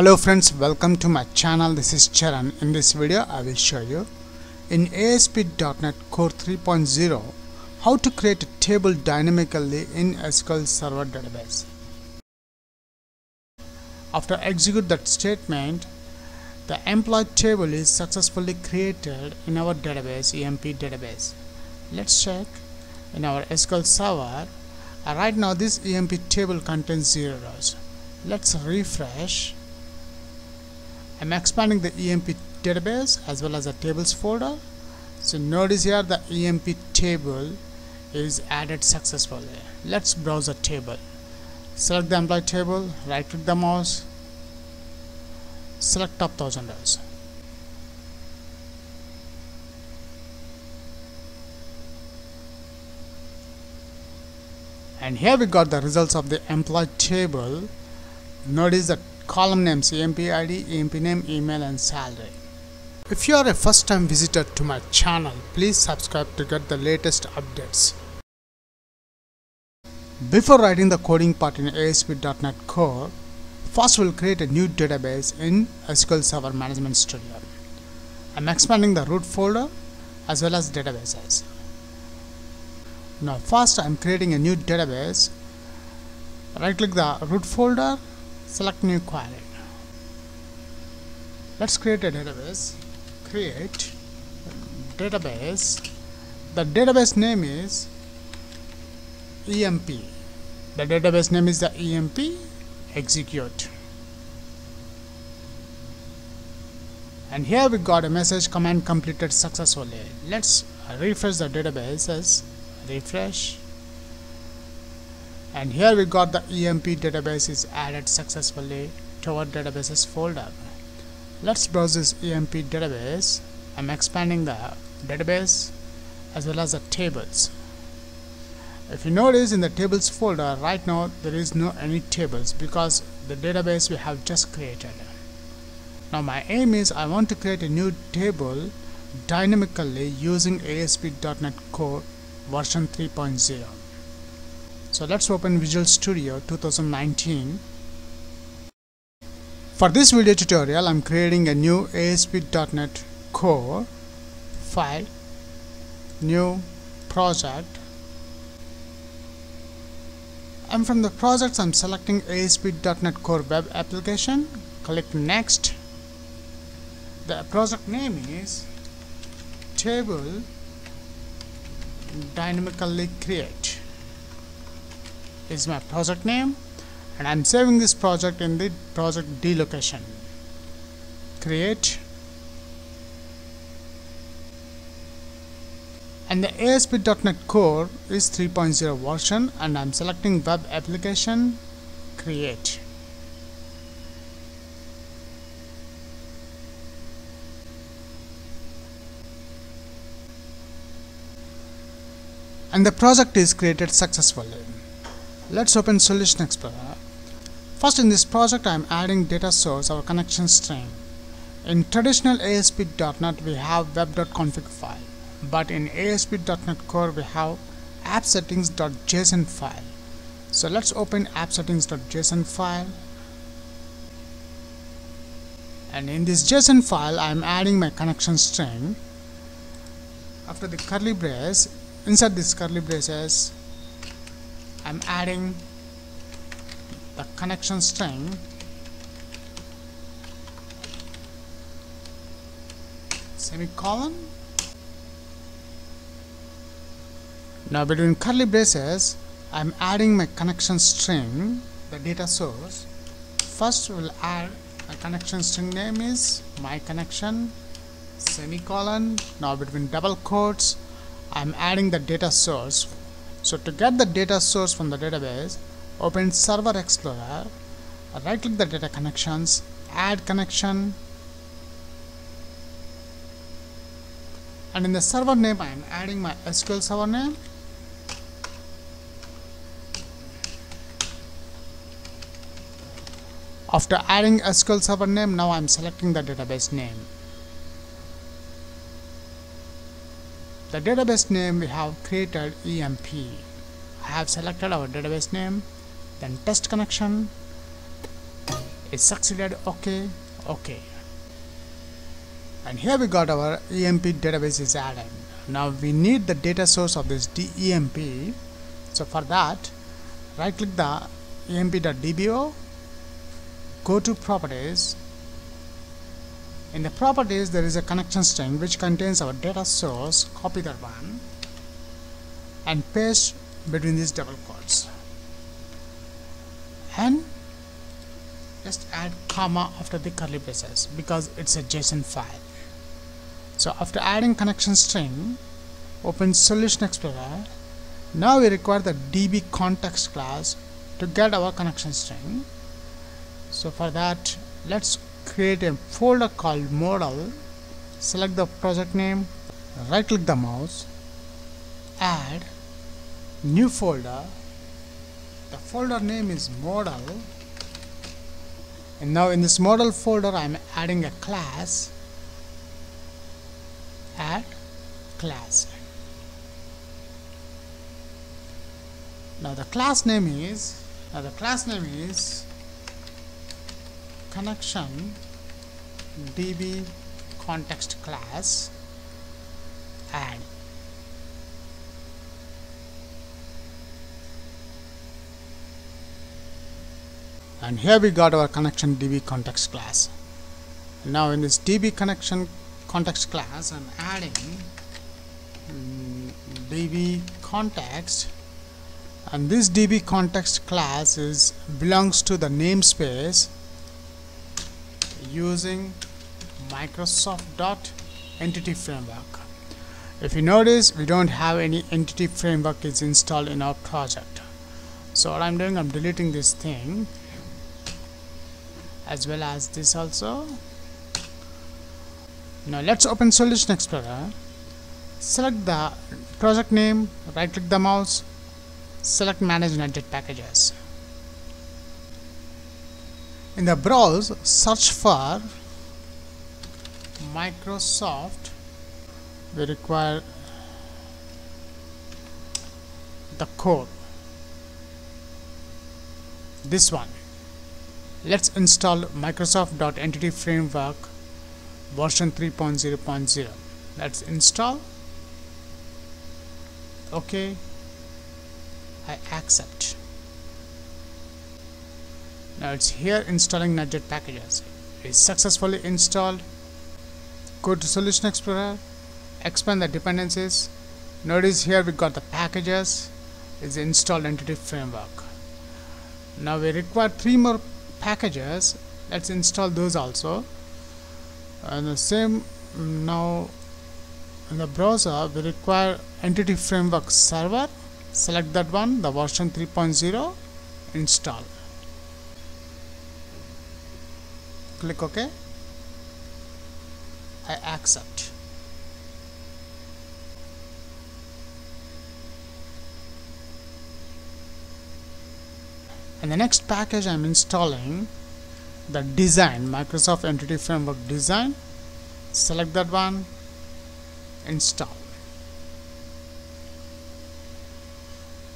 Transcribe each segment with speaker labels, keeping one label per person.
Speaker 1: Hello friends, welcome to my channel. This is Charan. In this video, I will show you in ASP.NET Core 3.0 how to create a table dynamically in SQL Server database. After execute that statement, the employee table is successfully created in our database, EMP database. Let's check in our SQL Server. Right now, this EMP table contains zero rows. Let's refresh. I'm expanding the EMP database as well as the tables folder. So notice here the EMP table is added successfully. Let's browse the table. Select the employee table, right click the mouse, select top thousand rows. And here we got the results of the employee table. Notice the column names EMP ID, EMP name, email and salary. If you are a first time visitor to my channel, please subscribe to get the latest updates. Before writing the coding part in ASP.NET Core, first we'll create a new database in SQL Server Management Studio. I'm expanding the root folder as well as databases. Now first I'm creating a new database. Right click the root folder, select new query. Let's create a database. Create database. The database name is EMP. The database name is the EMP execute. And here we got a message command completed successfully. Let's refresh the database as refresh. And here we got the EMP database is added successfully to our databases folder. Let's browse this EMP database. I'm expanding the database as well as the tables if you notice in the tables folder right now there is no any tables because the database we have just created now my aim is I want to create a new table dynamically using ASP.NET Core version 3.0 so let's open Visual Studio 2019 for this video tutorial I'm creating a new ASP.NET Core file new project. And from the projects I'm selecting ASP.NET Core Web Application. Click next. The project name is table dynamically create is my project name and I'm saving this project in the project D location create. And the ASP.NET Core is 3.0 version and I'm selecting web application create. And the project is created successfully let's open solution explorer. First in this project I am adding data source or connection string. In traditional ASP.NET we have web.config file. But in ASP.NET Core we have appsettings.json file. So let's open appsettings.json file. And in this JSON file I am adding my connection string. After the curly brace inside this curly braces I'm adding the connection string. Semicolon. Now between curly braces I'm adding my connection string the data source. First we'll add a connection string name is my connection semicolon. Now between double quotes I'm adding the data source so to get the data source from the database open server explorer right click the data connections add connection and in the server name I am adding my SQL server name After adding SQL Server name, now I'm selecting the database name. The database name we have created EMP. I have selected our database name, then test connection, it succeeded okay okay. And here we got our EMP database is added. Now we need the data source of this DEMP so for that right click the emp.dbo go to properties in the properties there is a connection string which contains our data source copy that one and paste between these double quotes. And just add comma after the curly braces because it's a JSON file. So after adding connection string open solution explorer. Now we require the db context class to get our connection string. So for that let's create a folder called model select the project name right click the mouse add new folder. The folder name is model. And now in this model folder I'm adding a class. Add class. Now the class name is now the class name is connection db context class add. And here we got our connection db context class. Now in this db connection context class I'm adding mm, db context. And this db context class is belongs to the namespace using Microsoft dot entity framework. If you notice we don't have any entity framework is installed in our project. So what I'm doing I'm deleting this thing as well as this also. Now let's open solution explorer. Select the project name right click the mouse select manage NuGet packages in the browse search for Microsoft. We require the code. This one. Let's install Microsoft Entity Framework version 3.0.0 let's install. Okay. I accept now it's here installing NuGet packages. It's successfully installed. Go to solution explorer expand the dependencies. Notice here we got the packages. Is installed entity framework. Now we require three more packages. Let's install those also. And the same now in the browser we require entity framework server. Select that one the version 3.0 install click ok I accept. And the next package I'm installing the design Microsoft Entity Framework design. Select that one. Install.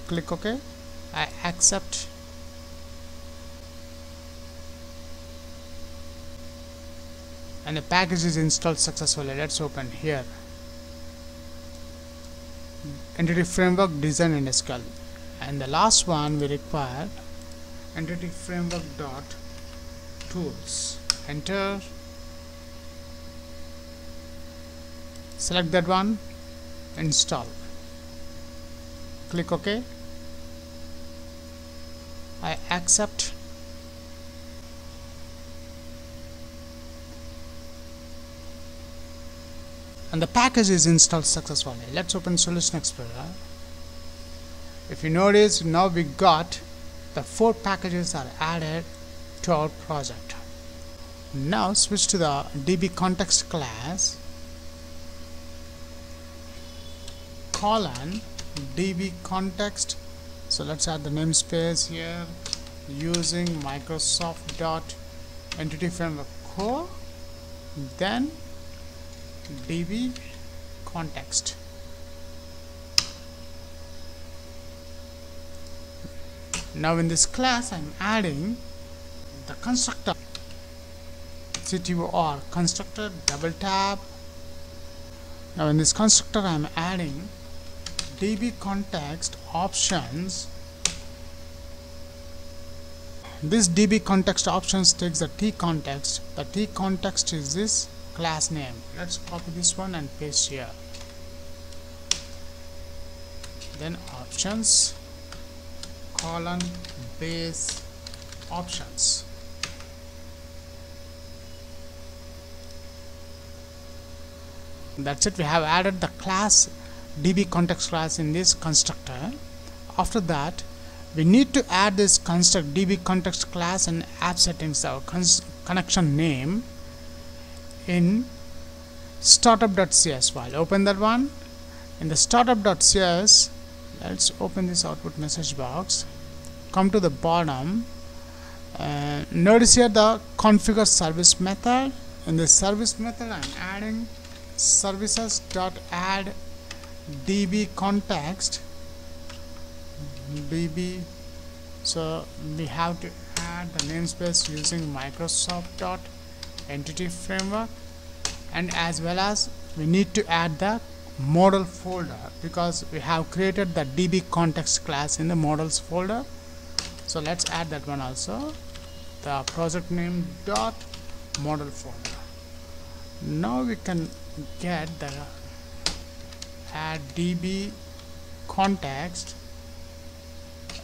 Speaker 1: Click OK I accept and the package is installed successfully. Let's open here. Entity framework design and SQL and the last one we require entity framework dot tools. Enter. Select that one. Install. Click ok. I accept and the package is installed successfully. Let's open solution explorer. If you notice now we got the four packages are added to our project. Now switch to the db context class. Colon db context. So let's add the namespace here using microsoft dot entity framework core. Then db context. Now in this class I'm adding the constructor. CTOR constructor double tap. Now in this constructor I am adding DB context options. This DB context options takes the T context. The T context is this class name. Let's copy this one and paste here. Then options. Colon base options. That's it. We have added the class db context class in this constructor. After that we need to add this construct db context class and app settings our connection name in startup.cs file. Open that one. In the startup.cs let's open this output message box. Come to the bottom. Uh, notice here the configure service method. In the service method I'm adding services db context. Db so we have to add the namespace using microsoft dot entity framework. And as well as we need to add the model folder because we have created the db context class in the models folder. So let's add that one also. The project name dot model folder. Now we can get the add db context.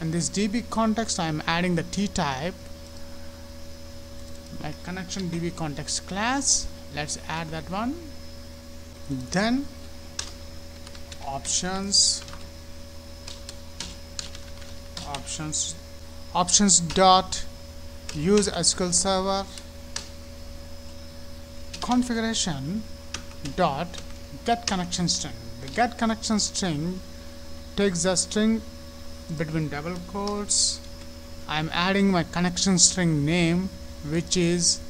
Speaker 1: And this db context I am adding the t type my connection db context class. Let's add that one. Then options. Options. Options dot use SQL server configuration dot get connection string. The get connection string takes a string between double quotes. I'm adding my connection string name which is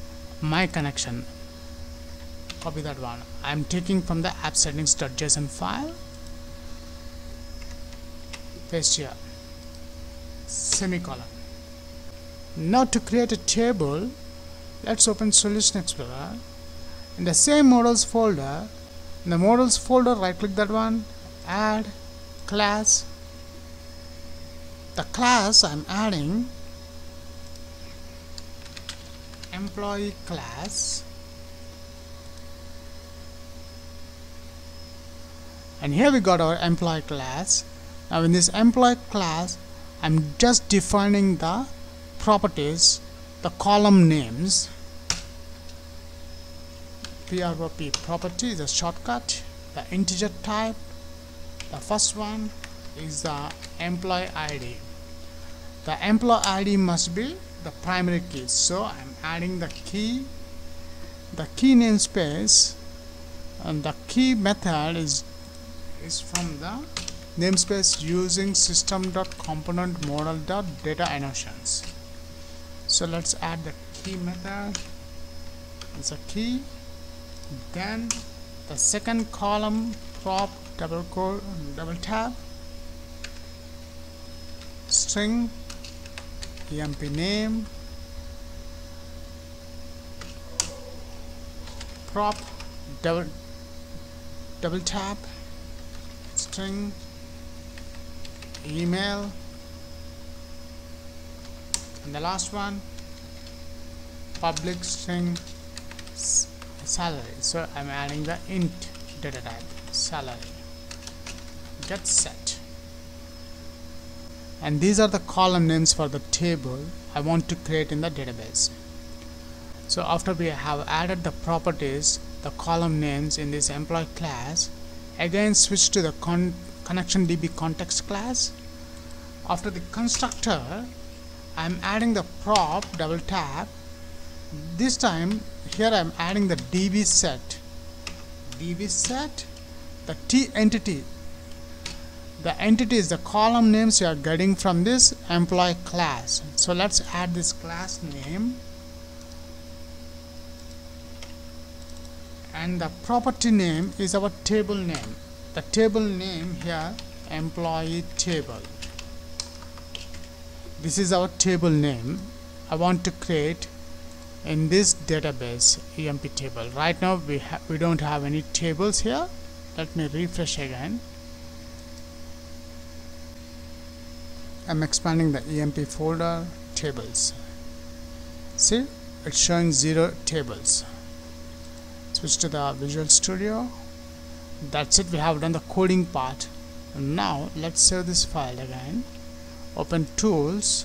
Speaker 1: my connection. Copy that one. I'm taking from the app settings.json file. Paste here. Semicolon. Now to create a table let's open solution explorer. In the same models folder in the models folder right click that one. Add class. The class I'm adding employee class. And here we got our employee class. Now in this employee class I'm just defining the properties the column names. PROP property is a shortcut the integer type. The first one is the employee ID the employee ID must be the primary key. So I'm adding the key. The key namespace and the key method is is from the namespace using system.component model.data annotations so let's add the key method. It's a key. Then the second column prop double quote double tab string emp name prop double double tab string email and the last one public string salary. So I'm adding the int data type salary. Get set and these are the column names for the table I want to create in the database. So after we have added the properties the column names in this employee class again switch to the con connection db context class. After the constructor I'm adding the prop double tap. This time here I'm adding the db set. Db set the t entity the entity is the column names you are getting from this employee class. So let's add this class name. And the property name is our table name. The table name here employee table. This is our table name. I want to create in this database EMP table. Right now we we don't have any tables here. Let me refresh again I'm expanding the EMP folder tables. See it's showing zero tables. Switch to the Visual Studio. That's it. We have done the coding part. Now let's save this file again. Open tools.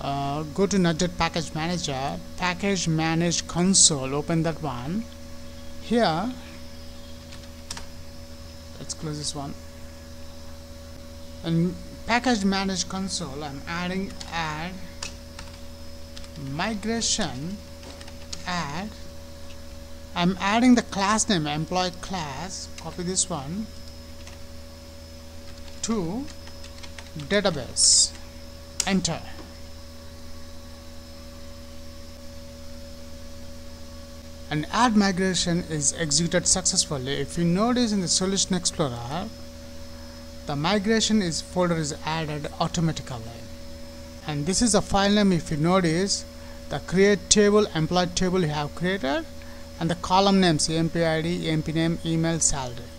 Speaker 1: Uh, go to NuGet package manager. Package manage console. Open that one. Here. Let's close this one. And package manage console I'm adding add migration add I'm adding the class name employee class. Copy this one. To database. Enter. And add migration is executed successfully. If you notice in the solution explorer the migration is folder is added automatically. And this is a file name if you notice the create table employee table you have created and the column names EMP ID, EMP name, email, salary.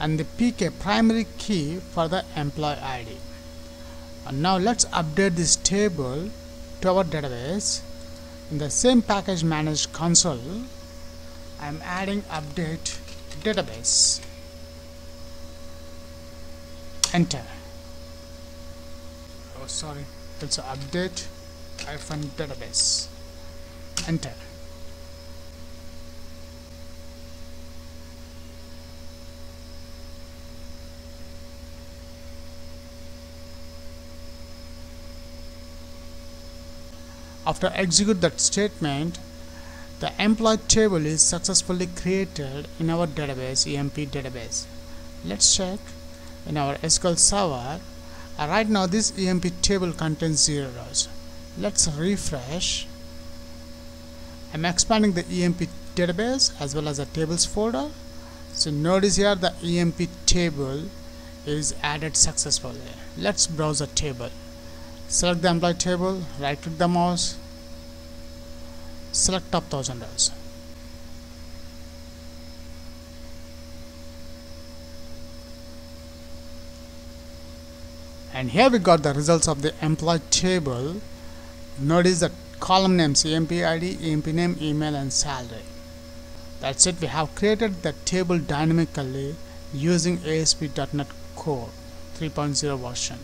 Speaker 1: And the PK primary key for the employee ID and now let's update this table to our database. In the same package managed console I'm adding update database enter. Oh sorry. It's update. hyphen database. Enter. After execute that statement, the employee table is successfully created in our database EMP database. Let's check in our SQL server. Uh, right now this EMP table contains 0 rows. Let's refresh. I'm expanding the EMP database as well as the tables folder. So notice here the EMP table is added successfully. Let's browse the table select the employee table right click the mouse select top thousand rows and here we got the results of the employee table. Notice the column names EMP ID, EMP name, email and salary. That's it. We have created the table dynamically using ASP.NET Core 3.0 version